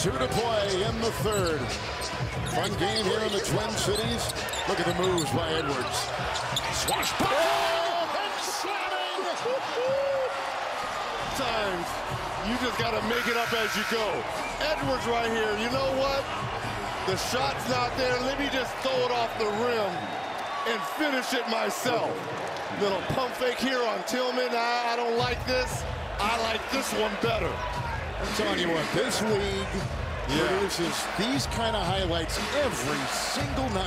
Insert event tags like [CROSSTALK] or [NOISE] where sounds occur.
Two to play in the third. Fun game here in the Twin Cities. Look at the moves by Edwards. Swashbuckling and slamming. [LAUGHS] Times you just got to make it up as you go. Edwards right here. You know what? The shot's not there. Let me just throw it off the rim and finish it myself. Little pump fake here on Tillman. I, I don't like this. I like this one better. I'm telling you what, this league produces these kind of highlights every single night.